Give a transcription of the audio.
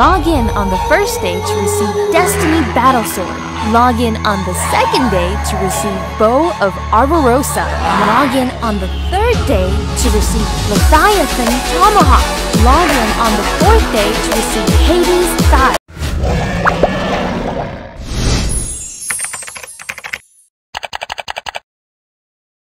Log in on the first day to receive Destiny Battle Sword. Log in on the second day to receive Bow of Arborosa. Log in on the third day to receive Leviathan Tomahawk. Log in on the fourth day to receive Hades